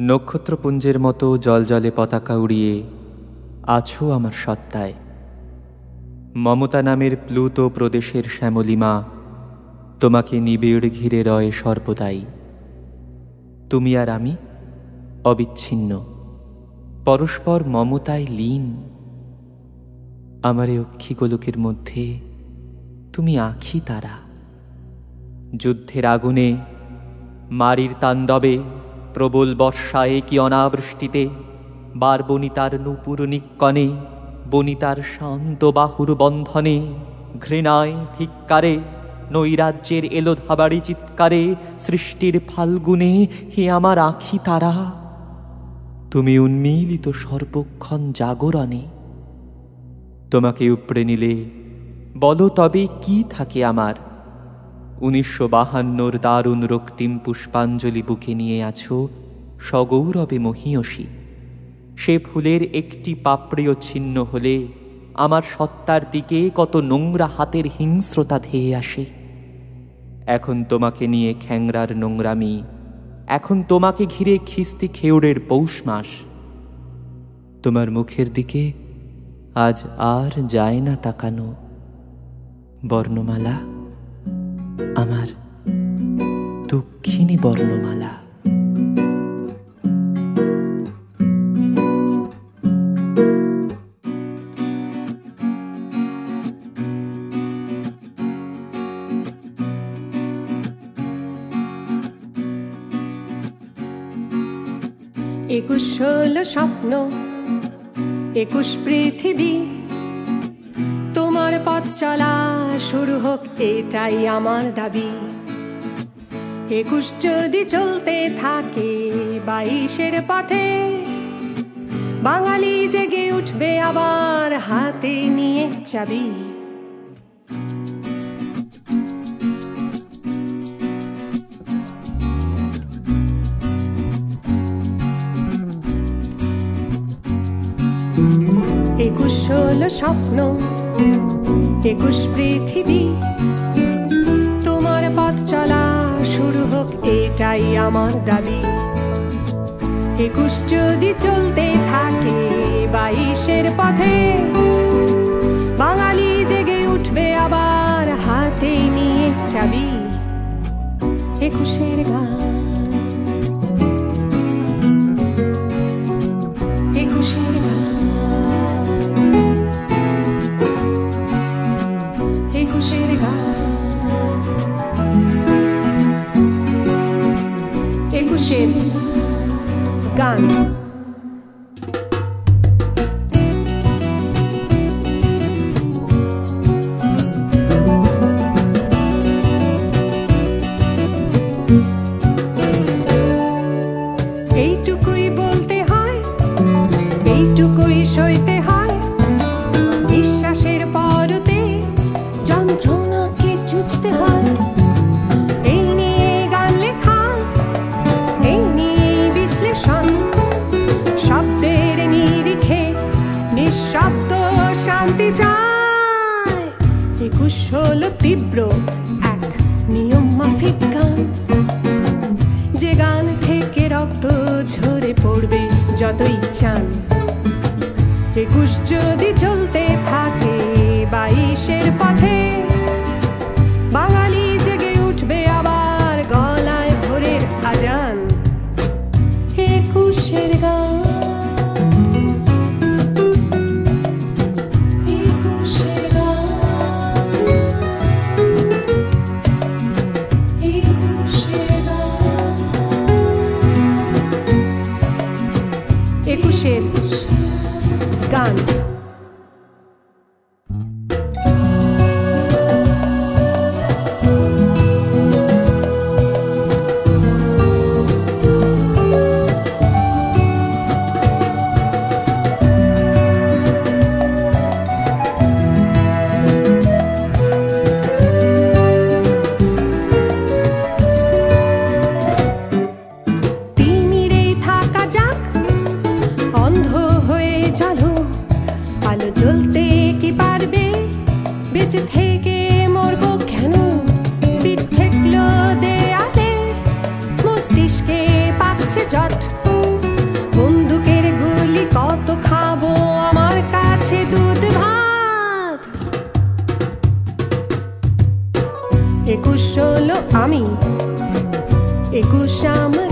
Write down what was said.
নক্ষত্রপুঞ্জের মতো জলজলে পতাকা উড়িয়ে, আছো আমার সত্তায়। মমতা নামের প্লুত প্রদেশের শ্যামলিমা, তোমাকে নিবিড় ঘিরে রয় সর্বদাই। তুমি আর আমি অবিচ্ছিন্ন। পরস্পর মমতায় লীন। আমার এই অক্ষিগোলকের মধ্যে তুমি আঁখি তারা। যুদ্ধের আগুনে, মারির তাণ্ডবে প্রবল বর্ষায় কি অনাবৃষ্টিতে? বার বনিতার নূপুর নিক্কণে, বনিতার শান্ত বাহুর বন্ধনে, ঘৃণায় ধিক্কারে, নৈরাজ্যের এলো ধাবাড়ি চিৎকারে, সৃষ্টির ফাল্গুনে, হে আমার আখি তারা। তুমি উন্মিলিত সর্বক্ষণ জাগরণে। তোমাকে উপড়ে নিলে, বলো তবে কি থাকে আমার? উনিশশো বাহান্নর দারুণ রক্তিম পুষ্পাঞ্জলি বুকে নিয়ে আছো সগৌরবে মহিয়সী। সে ফুলের একটি পাপড়িও ছিন্ন হলে আমার সত্তার দিকে কত নোংরা হাতের হিংস্রতা ধেয়ে আসে। এখন তোমাকে নিয়ে খ্যাংরার নোংরামি, এখন তোমাকে ঘিরে খিস্তি খেউড়ের পৌষ মাস। তোমার মুখের দিকে আজ আর যায় না তাকানো। বর্ণমালা আমার দুঃখিনী বর্ণমালা। একুশ হলো স্বপ্ন একুশ পৃথিবী তোমার পথ চলা। শুরু হোক, এটাই আমার দাবি। একুশ যদি চলতে থাকে বাইশের পথে, বাঙালি জেগে উঠবে আবার হাতে নিয়ে চাবি। একুশ হলো স্বপ্ন একুশ পৃথিবী। তোমার পথ চলা শুরু হোক, এটাই আমার দাবি। একুশ যদি চলতে থাকে, বাইশের পথে Gun. তীব্র এক নিয়ম মাফিক গান যে গান থেকে রক্ত ঝরে পড়বে যতই চান। একুশ যদি চলতে থাকে বাইশের পথে e cocheiros. Gandhi. ভুলতে কি পারবে? বেঁচে থেকে মরবো কেন? পিঠ ঠেকলো দেয়ালে, মস্তিষ্কে পাচ্ছে জট। বন্দুকের গুলি কত খাব আমার কাছে দুধ ভাত? একুশ হলো আমি, একুশ আমার